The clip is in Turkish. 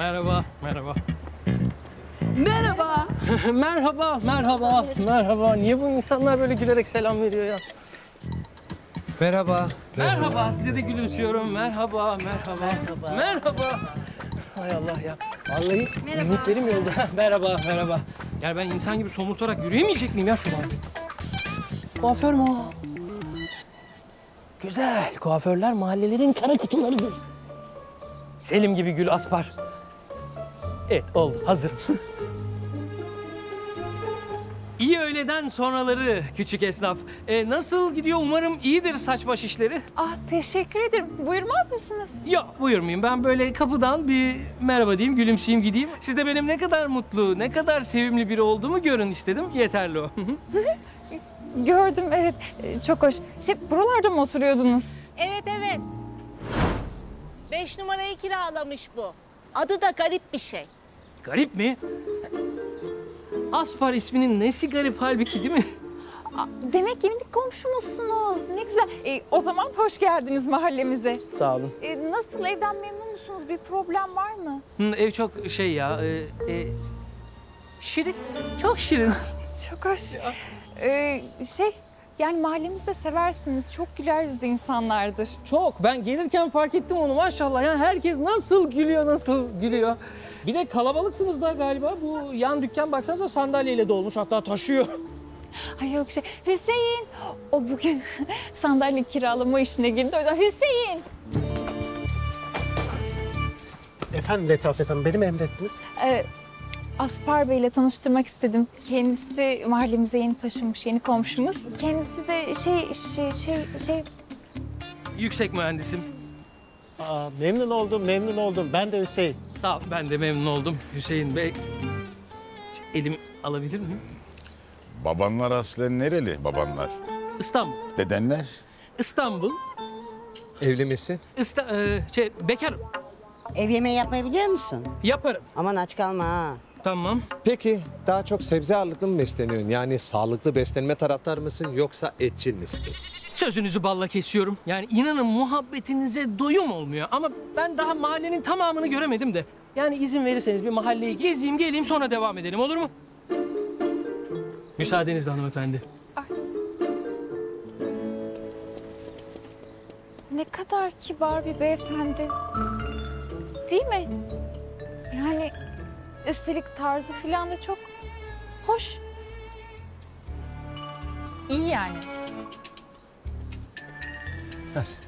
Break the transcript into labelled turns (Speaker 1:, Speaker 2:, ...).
Speaker 1: Merhaba, merhaba.
Speaker 2: Merhaba.
Speaker 1: merhaba, merhaba, merhaba. Niye bu insanlar böyle gülerek selam veriyor ya?
Speaker 3: Merhaba.
Speaker 1: Merhaba, size de gülümsüyorum. Merhaba, merhaba. Merhaba. Merhaba. Hay Allah ya. Vallahi mimiklerim yolda. merhaba, merhaba. Yani ben insan gibi somurtarak yürüyemeyecek miyim ya şuradan? Kuaför mü o? Güzel. Kuaförler mahallelerin kara kutularıdır. Selim gibi gül aspar. Evet oldu hazır. İyi öğleden sonraları küçük esnaf. E, nasıl gidiyor? Umarım iyidir saç baş işleri.
Speaker 2: Ah teşekkür ederim. Buyurmaz mısınız?
Speaker 1: Yok buyurmayayım. Ben böyle kapıdan bir merhaba diyeyim, gülümseyeyim gideyim. Siz de benim ne kadar mutlu, ne kadar sevimli biri olduğumu görün istedim. Yeterli o.
Speaker 2: Gördüm evet. Ee, Çok hoş. Şey buralarda mı oturuyordunuz?
Speaker 4: Evet evet. Beş numarayı kiralamış bu. Adı da garip bir şey.
Speaker 1: Garip mi? Aspar isminin nesi garip halbuki değil mi?
Speaker 2: Aa, Demek yenilik komşumuzsunuz. Ne güzel. Ee, o zaman hoş geldiniz mahallemize.
Speaker 1: Sağ olun.
Speaker 2: Ee, nasıl evden memnun musunuz? Bir problem var mı?
Speaker 1: Hı, ev çok şey ya, e, e, şirin, çok şirin.
Speaker 2: Çok hoş. Ee, şey yani mahallemizde seversiniz. Çok güler yüzlü insanlardır.
Speaker 1: Çok. Ben gelirken fark ettim onu maşallah. Yani herkes nasıl gülüyor, nasıl gülüyor. Bir de kalabalıksınız da galiba. Bu yan dükkan baksanıza sandalyeyle dolmuş hatta taşıyor.
Speaker 2: Ay yok şey. Hüseyin. O bugün sandalye kiralama işine girdi. O yüzden Hüseyin.
Speaker 5: Efendim Letafet Hanım, beni mi emrettiniz?
Speaker 2: Ee, Aspar Bey ile tanıştırmak istedim. Kendisi mahallemize yeni taşınmış, yeni komşumuz. Kendisi de şey, şey, şey, şey...
Speaker 1: Yüksek mühendisim.
Speaker 5: Aa, memnun oldum, memnun oldum. Ben de Hüseyin.
Speaker 1: Sağ ol. Ben de memnun oldum Hüseyin Bey. Elim alabilir miyim?
Speaker 6: Babanlar aslen nereli babanlar?
Speaker 1: İstanbul.
Speaker 6: Dedenler?
Speaker 1: İstanbul.
Speaker 3: Evli misin?
Speaker 1: İsta e, şey, bekarım.
Speaker 7: Ev yemeği yapmayı biliyor musun?
Speaker 1: Yaparım.
Speaker 7: Aman aç kalma ha.
Speaker 1: Tamam.
Speaker 3: Peki daha çok sebze ağırlıklı mı besleniyorsun? Yani sağlıklı beslenme taraftar mısın yoksa etçil misin?
Speaker 1: Sözünüzü balla kesiyorum. Yani inanın muhabbetinize doyum olmuyor. Ama ben daha mahallenin tamamını göremedim de. Yani izin verirseniz bir mahalleyi gezeyim geleyim sonra devam edelim olur mu? Müsaadenizle hanımefendi.
Speaker 2: Ne kadar kibar bir beyefendi. Değil mi? Yani üstelik tarzı falan da çok hoş. İyi yani.
Speaker 5: Nasıl?